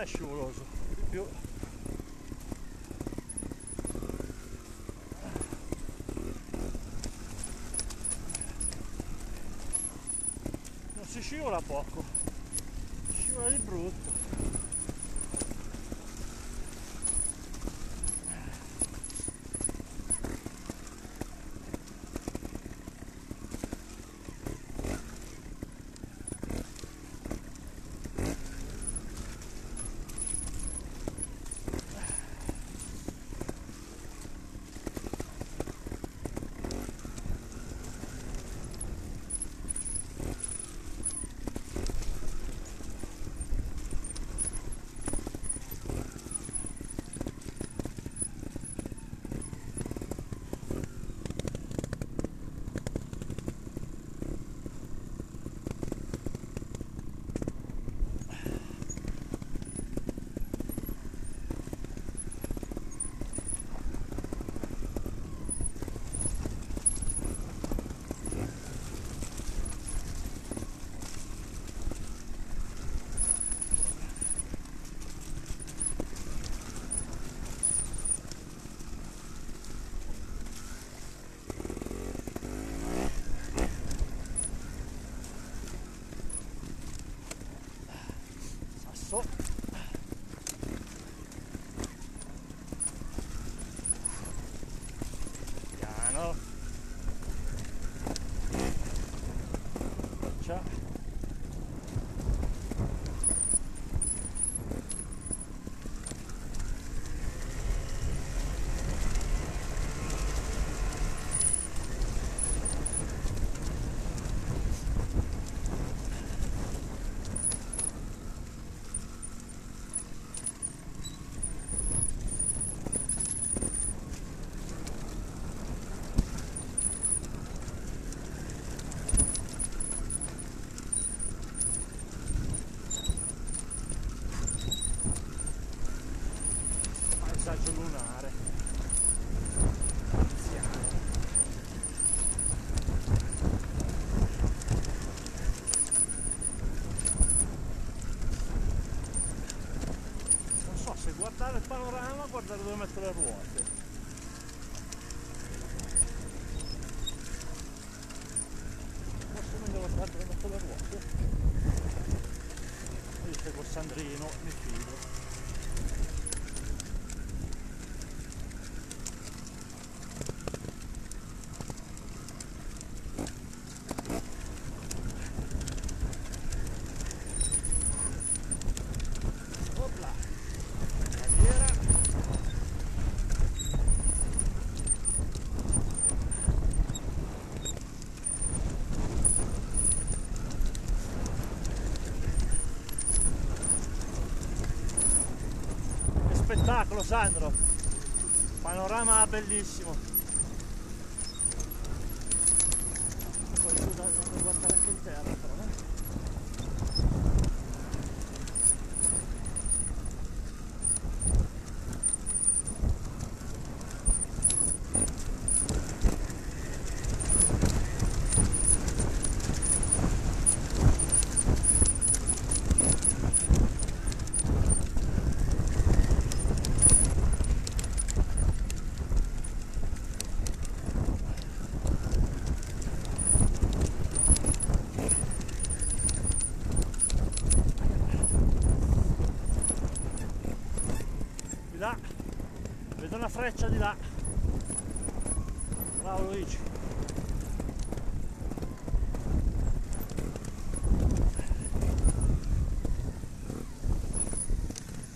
è scivoloso, di più non si scivola poco, scivola di brutto. Guardare il panorama guardare dove metto le ruote. Forse è meglio guardare dove metto le ruote. Vedete col Sandrino mi spettacolo Sandro! Panorama bellissimo! Di là, vedo una freccia di là. Bravo Luigi.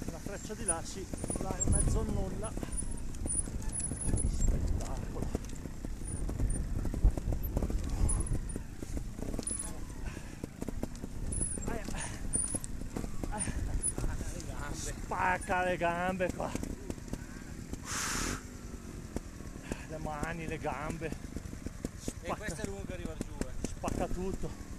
Una freccia di là, sì, là in mezzo a nulla. Spettacolo. Aia. Aia. le gambe. Spacca le gambe qua. Le mani, le gambe. E Spacca, questo è lungo arrivare giù, eh. spacca tutto.